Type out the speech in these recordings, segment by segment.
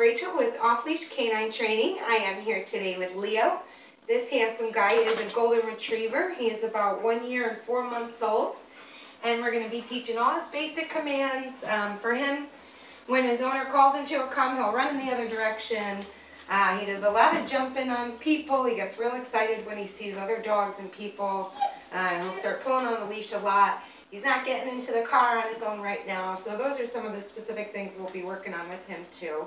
Rachel with Off Leash K9 Training. I am here today with Leo. This handsome guy is a Golden Retriever. He is about one year and four months old. And we're going to be teaching all his basic commands um, for him. When his owner calls him to a come, he'll run in the other direction. Uh, he does a lot of jumping on people. He gets real excited when he sees other dogs and people. Uh, he'll start pulling on the leash a lot. He's not getting into the car on his own right now. So those are some of the specific things we'll be working on with him too.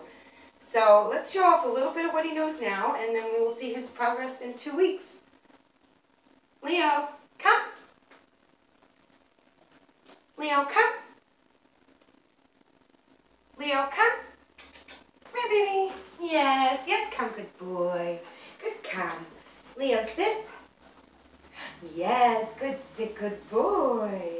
So let's show off a little bit of what he knows now, and then we will see his progress in two weeks. Leo, come. Leo, come. Leo, come. Come here, baby. Yes, yes, come, good boy. Good come. Leo, sit. Yes, good sit, good boy.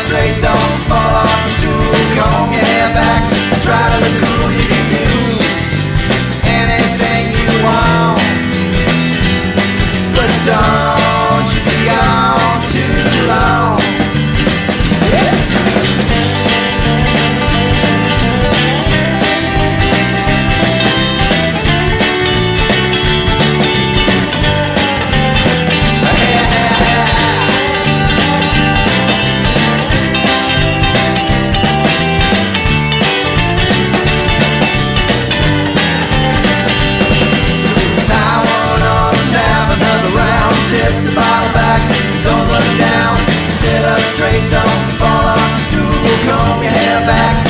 straight down back.